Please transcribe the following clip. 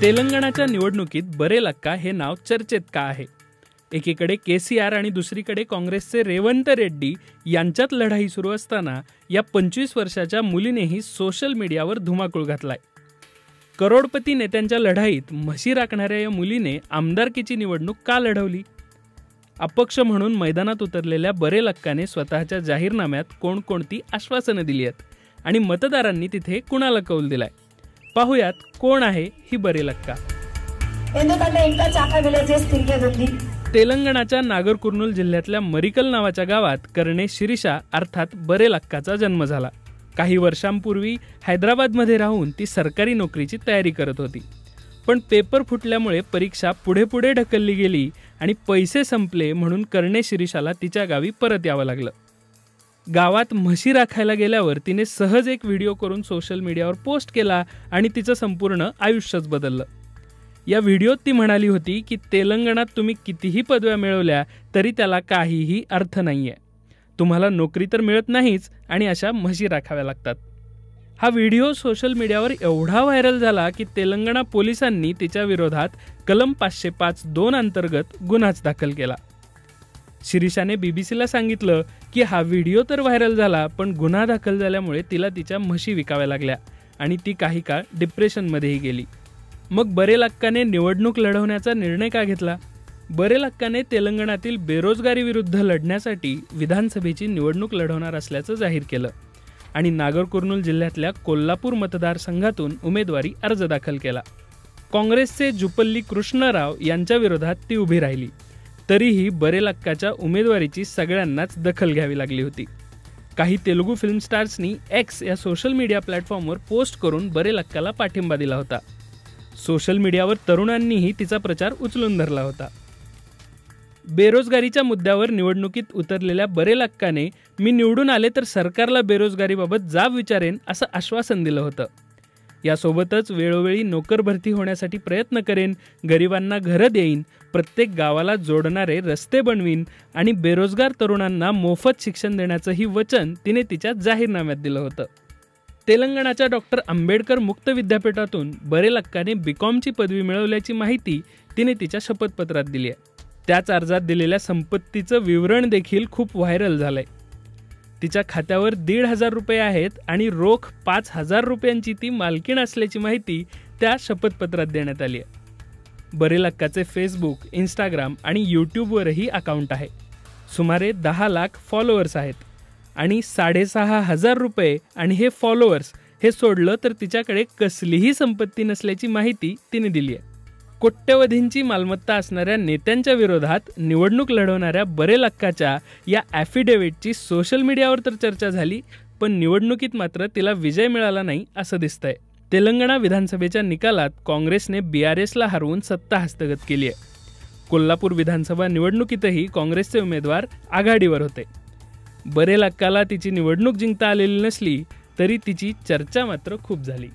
तेलंगणाच्या निवडणुकीत बरेलक्का हे नाव चर्चेत का आहे? एकीकडे के सी आर आणि दुसरीकडे काँग्रेसचे रेवंत रेड्डी यांच्यात लढाई सुरू असताना या पंचवीस वर्षाच्या मुलीनेही सोशल मीडियावर धुमाकूळ घातलाय. करोडपती नेत्यांच्या लढाईत म्हशी राखणाऱ्या या मुलीने आमदारकीची निवडणूक का लढवली? अपक्ष म्हणून मैदानात उतरलेल्या बरेलक्काने स्वतःच्या जाहीरनाम्यात कोणकोणती आश्वासनं दिली आहेत? आणि मतदारांनी तिथे कुणाला कौल दिलाय? पाहुयात कोण आहे ही बरे लक्का. तेलंगणाच्या नागरकुर्नूल जिल्ह्यातल्या मरिकल नावाच्या गावात करणे शिरीषा अर्थात बरे लक्काचा जन्म झाला. काही वर्षांपूर्वी हैदराबादमध्ये राहून ती सरकारी नोकरीची तयारी करत होती. पण पेपर फुटल्यामुळे परीक्षा पुढे पुढे ढकलली गेली आणि पैसे संपले म्हणून करणे शिरीषाला तिच्या गावी परत यावं लागलं. गावात म्हशी राखायला गेल्यावर तिने सहज एक व्हिडिओ करून सोशल मीडियावर पोस्ट केला आणि तिचं संपूर्ण आयुष्यच बदललं. या व्हिडिओत ती म्हणाली होती की तेलंगणात तुम्ही कितीही पदव्या मिळवल्या तरी त्याला काहीही अर्थ नाही आहे तुम्हाला नोकरी तर मिळत नाहीच आणि अशा म्हशी राखाव्या लागतात. हा व्हिडिओ सोशल मीडियावर एवढा व्हायरल झाला की तेलंगणा पोलिसांनी तिच्या विरोधात कलम पाचशे पाच दोन अंतर्गत गुन्हाच दाखल केला. शिरीषाने बीबीसीला सांगितलं की हा व्हिडिओ तर व्हायरल झाला पण गुन्हा दाखल झाल्यामुळे तिला तिच्या म्हशी विकाव्या लागल्या आणि ती काही काळ डिप्रेशनमध्येही गेली. मग बरेलक्काने निवडणूक लढवण्याचा निर्णय का घेतला? बरेलक्काने तेलंगणातील बेरोजगारी विरुद्ध लढण्यासाठी विधानसभेची निवडणूक लढवणार असल्याचं जाहीर केलं आणि नागरकुर्नूल जिल्ह्यातल्या कोल्हापूर मतदारसंघातून उमेदवारी अर्ज दाखल केला. काँग्रेसचे जुपल्ली कृष्णराव यांच्या विरोधात ती उभी राहिली. तरीही बरेलक्काच्या उमेदवारीची सगळ्यांनाच दखल घ्यावी लागली होती. काही तेलुगू फिल्म स्टार्सनी एक्स या सोशल मीडिया प्लॅटफॉर्मवर पोस्ट करून बरेलक्काला पाठिंबा दिला होता. सोशल मीडियावर तरुणांनीही तिचा प्रचार उचलून धरला होता. बेरोजगारीच्या मुद्द्यावर निवडणुकीत उतरलेल्या बरेलक्काने मी निवडून आले तर सरकारला बेरोजगारीबाबत जाब विचारेन असं आश्वासन दिलं होतं. यासोबतच वेळोवेळी नोकर भरती होण्यासाठी प्रयत्न करेन गरिबांना घरं देईन प्रत्येक गावाला जोडणारे रस्ते बनवीन आणि बेरोजगार तरुणांना मोफत शिक्षण देण्याचंही वचन तिने तिच्या जाहीरनाम्यात दिलं होतं. तेलंगणाच्या डॉक्टर आंबेडकर मुक्त विद्यापीठातून बरेलक्काने बीकॉमची पदवी मिळवल्याची माहिती तिने तिच्या शपथपत्रात दिली आहे. त्याच अर्जात दिलेल्या संपत्तीचं विवरण देखील खूप व्हायरल झालंय. तिच्या खात्यावर दीड हजार रुपये आहेत आणि रोख पाच हजार रुपयांची ती मालकीण असल्याची माहिती त्या शपथपत्रात देण्यात आली आहे. बरेलक्काचे फेसबुक इंस्टाग्राम आणि यूट्यूबवरही अकाउंट आहे. सुमारे दहा लाख फॉलोअर्स आहेत आणि साडेसहा हजार रुपये आणि हे फॉलोअर्स हे सोडलं तर तिच्याकडे कसलीही संपत्ती नसल्याची माहिती तिने दिली आहे. कोट्यवधींची मालमत्ता असणाऱ्या नेत्यांच्या विरोधात निवडणूक लढवणाऱ्या बरेलक्काच्या या ॲफिडेव्हिटची सोशल मीडियावर तर चर्चा झाली पण निवडणुकीत मात्र तिला विजय मिळाला नाही असं दिसतंय. तेलंगणा विधानसभेच्या निकालात काँग्रेसने बी आर एसला हरवून सत्ता हस्तगत केली आहे कोल्हापूर विधानसभा निवडणुकीतही काँग्रेसचे उमेदवार आघाडीवर होते. बरेलक्काला तिची निवडणूक जिंकता आलेली नसली तरी तिची चर्चा मात्र खूप झाली.